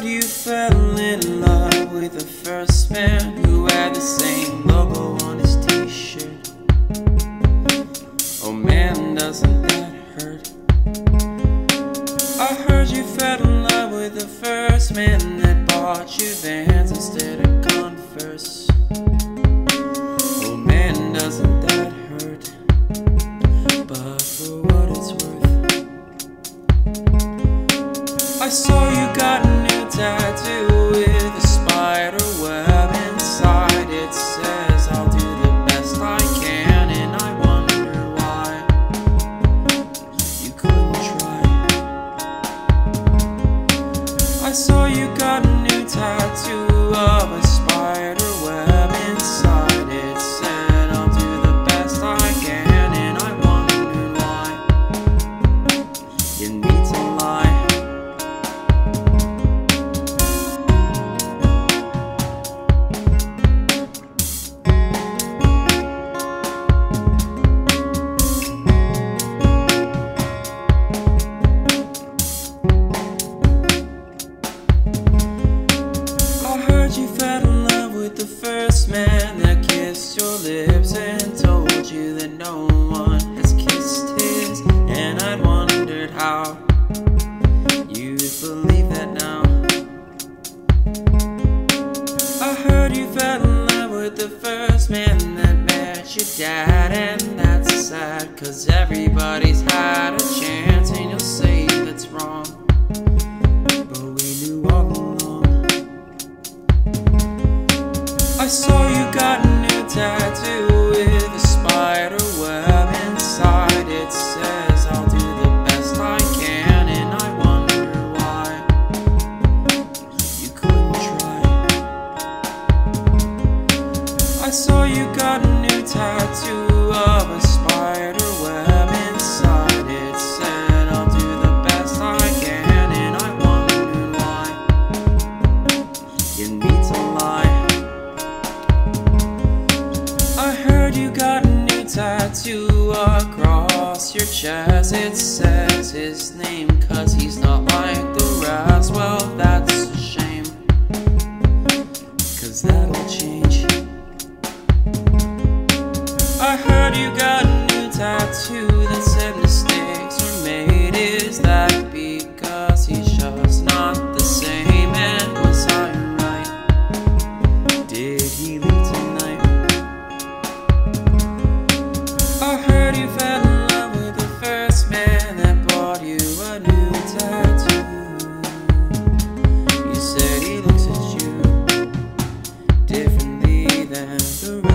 heard you fell in love with the first man who had the same logo on his t-shirt. Oh man, doesn't that hurt? I heard you fell in love with the first man that bought you Vans instead of Converse. Oh man, doesn't that hurt? But for what it's worth, I saw you got tattoo heard you fell in love with the first man that met your dad, and that's sad, cause everybody's had a chance, and you'll say that's wrong. But we knew all along. I saw you got a new tattoo tattoo across your chest. It says his name, cause he's not like the rest. Well, that's a shame, cause that'll change. I heard you got a new tattoo that said mistakes You said